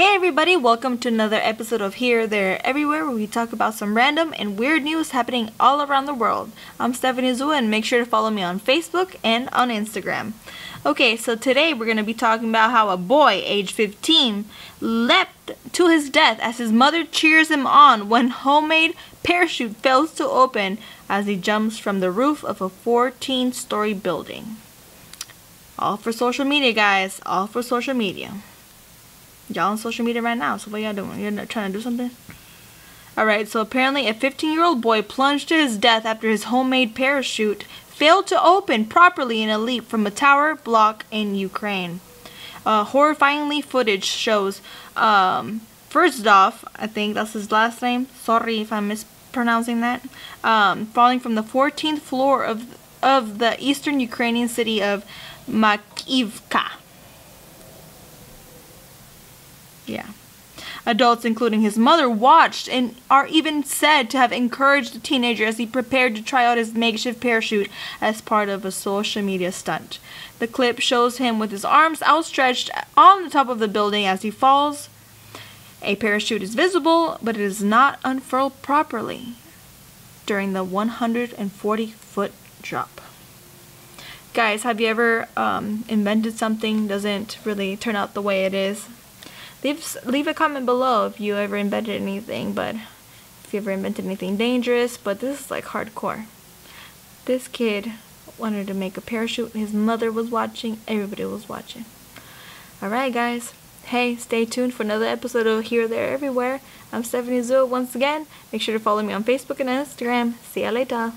Hey everybody, welcome to another episode of Here, There, Everywhere, where we talk about some random and weird news happening all around the world. I'm Stephanie Zua, and make sure to follow me on Facebook and on Instagram. Okay, so today we're going to be talking about how a boy, age 15, leapt to his death as his mother cheers him on when homemade parachute fails to open as he jumps from the roof of a 14 story building. All for social media, guys. All for social media. Y'all on social media right now, so what y'all doing? You're not trying to do something? Alright, so apparently a 15 year old boy plunged to his death after his homemade parachute failed to open properly in a leap from a tower block in Ukraine. Uh, horrifyingly, footage shows um, off, I think that's his last name. Sorry if I'm mispronouncing that. Um, falling from the 14th floor of of the eastern Ukrainian city of Makivka. Yeah. Adults, including his mother, watched and are even said to have encouraged the teenager as he prepared to try out his makeshift parachute as part of a social media stunt. The clip shows him with his arms outstretched on the top of the building as he falls. A parachute is visible, but it is not unfurled properly during the 140 foot drop. Guys, have you ever um, invented something doesn't really turn out the way it is? Leave leave a comment below if you ever invented anything but if you ever invented anything dangerous but this is like hardcore. This kid wanted to make a parachute. His mother was watching. Everybody was watching. Alright guys. Hey stay tuned for another episode of here there everywhere. I'm stephanie Zua once again. Make sure to follow me on facebook and instagram. See ya later